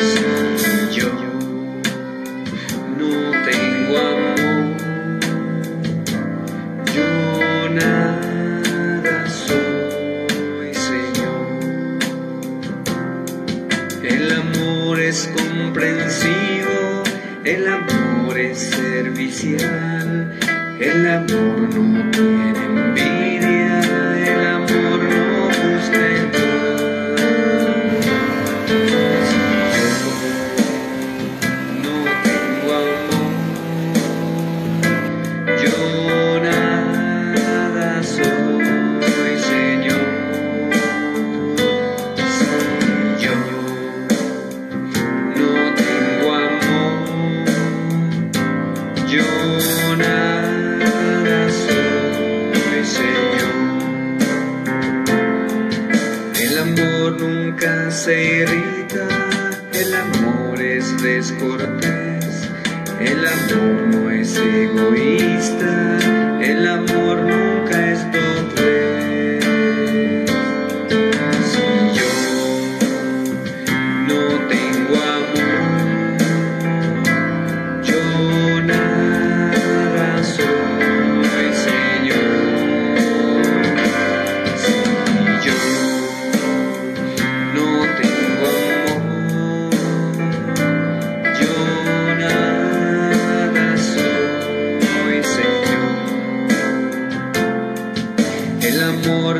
yo no tengo amor, yo nada soy, Señor. El amor es comprensivo, el amor es servicial, el amor no tiene envidia. Oh, se irrita, el amor es descortés, el amor no es egoísta.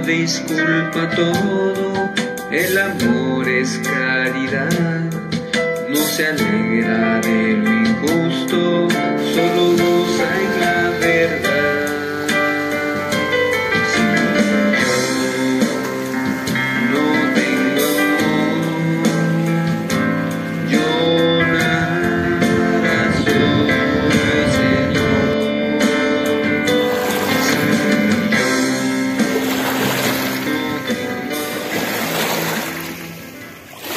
disculpa todo, el amor es caridad, no se alegra de